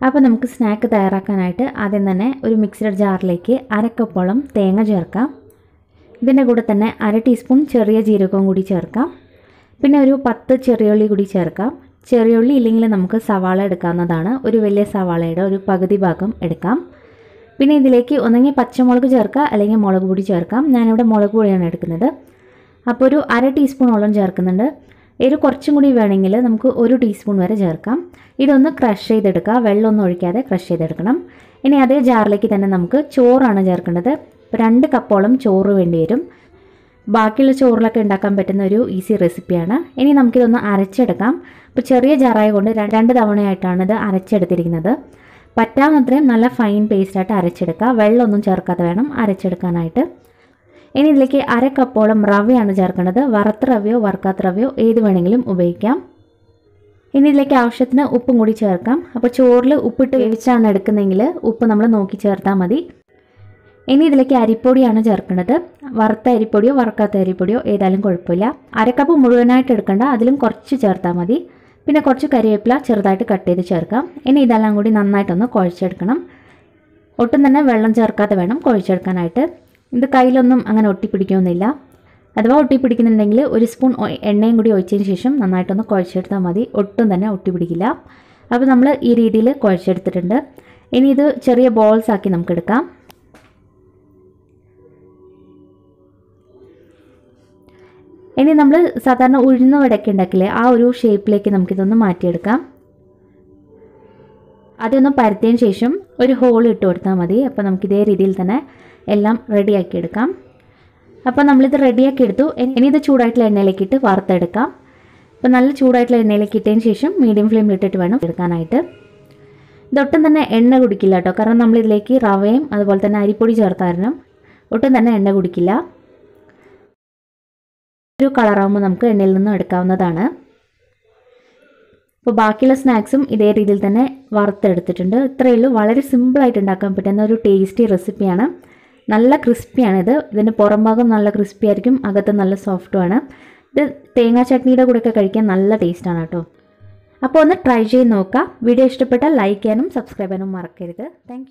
അപ്പോൾ നമുക്ക് സ്നാക്ക് തയ്യാറാക്കാനായിട്ട് ആദ്യം തന്നെ ഒരു മിക്സഡ് ജാറിലേക്ക് അരക്കപ്പോളം തേങ്ങ ചേർക്കാം. ഇതിന്റെ കൂടെ തന്നെ അര ടീസ്പൂൺ ചെറിയ ജീരകവും കൂടി ചേർക്കാം. പിന്നെ ഒരു പത്ത് ചെറിയുള്ളി കൂടി ചേർക്കാം. ചെറിയുള്ളി ഇല്ലെങ്കിൽ നമുക്ക് സവാള എടുക്കാവുന്നതാണ്. ഒരു വലിയ സവാളയുടെ ഒരു പകുതി ഭാഗം എടുക്കാം. പിന്നെ ഇതിലേക്ക് ഒന്നെങ്കിൽ പച്ചമുളക് ചേർക്കാം അല്ലെങ്കിൽ മുളക് പൊടി ചേർക്കാം. ഞാനിവിടെ മുളക് പൊടിയാണ് എടുക്കുന്നത്. അപ്പോൾ ഒരു അര ടീസ്പൂണോളം ചേർക്കുന്നുണ്ട്. എരിവ് കുറച്ചും കൂടി വേണമെങ്കിൽ നമുക്ക് ഒരു ടീസ്പൂൺ വരെ ചേർക്കാം. ഇതൊന്ന് ക്രഷ് ചെയ്തെടുക്കുക. വെള്ളമൊന്നും ഒഴിക്കാതെ ക്രഷ് ചെയ്തെടുക്കണം. ഇനി അതേ ജാറിലേക്ക് തന്നെ നമുക്ക് ചോറാണ് ചേർക്കേണ്ടത്. രണ്ട് കപ്പോളം ചോറ് വേണ്ടി വരും. ബാക്കിയുള്ള ചോറിലൊക്കെ ഉണ്ടാക്കാൻ പറ്റുന്ന ഒരു ഈസി റെസിപ്പിയാണ് ഇനി നമുക്കിതൊന്ന് അരച്ചെടുക്കാം. ഇപ്പോൾ ചെറിയ ജാറായ കൊണ്ട് രണ്ട് തവണയായിട്ടാണ് ഇത് അരച്ചെടുത്തിരിക്കുന്നത്. പറ്റാവുന്നത്രയും നല്ല ഫൈൻ പേസ്റ്റായിട്ട് അരച്ചെടുക്കുക. വെള്ളമൊന്നും ചേർക്കാതെ വേണം അരച്ചെടുക്കാനായിട്ട്. ഇനി ഇതിലേക്ക് അര കപ്പോളം റവയാണ് ചേർക്കേണ്ടത്. വറുത്ത റവയോ വറുക്കാത്ത റവയോ ഏത് വേണമെങ്കിലും ഉപയോഗിക്കാം. ഇനി ഇതിലേക്ക് ആവശ്യത്തിന് ഉപ്പും കൂടി ചേർക്കാം. അപ്പോൾ ചോറിൽ ഉപ്പിട്ട് വേവിച്ചാണ് എടുക്കുന്നതെങ്കിൽ ഉപ്പ് നമ്മൾ നോക്കി ചേർത്താൽ മതി. ഇനി ഇതിലേക്ക് അരിപ്പൊടിയാണ് ചേർക്കുന്നത് വറുത്ത അരിപ്പൊടിയോ വറുക്കാത്ത അരിപ്പൊടിയോ ഏതായാലും കുഴപ്പമില്ല. അരക്കപ്പ് മുഴുവനായിട്ട് എടുക്കേണ്ട. അതിലും കുറച്ച് ചേർത്താൽ മതി. പിന്നെ കുറച്ച് കരിവേപ്പില ചെറുതായിട്ട് കട്ട് ചെയ്ത് ചേർക്കാം. ഇനി ഇതെല്ലാം കൂടി നന്നായിട്ടൊന്ന് കുഴച്ചെടുക്കണം. ഒട്ടും തന്നെ വെള്ളം ചേർക്കാതെ വേണം കുഴച്ചെടുക്കാനായിട്ട്. ഇത് കയ്യിലൊന്നും അങ്ങനെ ഒട്ടിപ്പിടിക്കൊന്നുമില്ല അഥവാ ഒട്ടിപ്പിടിക്കുന്നുണ്ടെങ്കിൽ ഒരു സ്പൂൺ എണ്ണയും കൂടി ഒഴിച്ചതിന് ശേഷം നന്നായിട്ടൊന്ന് കുഴച്ചെടുത്താൽ മതി. ഒട്ടും തന്നെ ഒട്ടിപ്പിടിക്കില്ല. അപ്പോൾ നമ്മൾ ഈ രീതിയിൽ കുഴച്ചെടുത്തിട്ടുണ്ട്. ഇനി ഇത് ചെറിയ ബോൾസ് ആക്കി നമുക്ക് എടുക്കാം. ഇനി നമ്മൾ സാധാരണ ഉഴുന്ന വടക്കുണ്ടാക്കില്ലേ ആ ഒരു ഷേപ്പിലേക്ക് നമുക്കിതൊന്ന് മാറ്റിയെടുക്കാം. അതൊന്ന് പരത്തിയതിന് ശേഷം ഒരു ഹോൾ ഇട്ട് കൊടുത്താൽ മതി. അപ്പോൾ നമുക്ക് ഇതേ രീതിയിൽ തന്നെ എല്ലാം റെഡിയാക്കി എടുക്കാം. അപ്പോൾ നമ്മളിത് റെഡിയാക്കി എടുത്തു. ഇനി ഇത് ചൂടായിട്ടുള്ള എണ്ണയിലേക്ക് ഇട്ട് വറുത്തെടുക്കാം. അപ്പോൾ നല്ല ചൂടായിട്ടുള്ള എണ്ണയിലേക്ക് ഇട്ടതിന് ശേഷം മീഡിയം ഫ്ലെയിമിൽ ഇട്ടിട്ട് വേണം എടുക്കാനായിട്ട്. ഇതൊട്ടും തന്നെ എണ്ണ കുടിക്കില്ല കേട്ടോ. കാരണം നമ്മളിതിലേക്ക് റവയും അതുപോലെ തന്നെ അരിപ്പൊടി ചേർത്തായിരുന്നു ഒട്ടും തന്നെ എണ്ണ കുടിക്കില്ല. ഒരു കളറാകുമ്പോൾ നമുക്ക് എണ്ണയിൽ നിന്നും എടുക്കാവുന്നതാണ്. അപ്പോൾ ബാക്കിയുള്ള സ്നാക്സും ഇതേ രീതിയിൽ തന്നെ വറുത്തെടുത്തിട്ടുണ്ട്. ഇത്രയേ ഉള്ളൂ. വളരെ സിമ്പിളായിട്ട് ഉണ്ടാക്കാൻ പറ്റുന്ന ഒരു ടേസ്റ്റി റെസിപ്പിയാണ് നല്ല ക്രിസ്പിയാണിത് ഇതിന്റെ പുറം ഭാഗം നല്ല ക്രിസ്പി ആയിരിക്കും അകത്ത് നല്ല സോഫ്റ്റുമാണ് ഇത് തേങ്ങാ ചട്നിയുടെ കൂടെയൊക്കെ കഴിക്കാൻ നല്ല ടേസ്റ്റാണ് കേട്ടോ. അപ്പോൾ ഒന്ന് ട്രൈ ചെയ്ത് നോക്കാം. വീഡിയോ ഇഷ്ടപ്പെട്ടാൽ ലൈക്ക് ചെയ്യാനും സബ്സ്ക്രൈബ് ചെയ്യാനും മറക്കരുത്. താങ്ക്